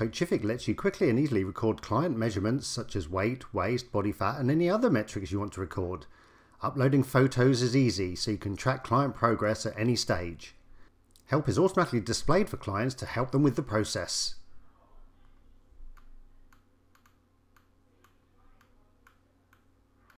Coachific lets you quickly and easily record client measurements such as weight, waist, body fat, and any other metrics you want to record. Uploading photos is easy, so you can track client progress at any stage. Help is automatically displayed for clients to help them with the process.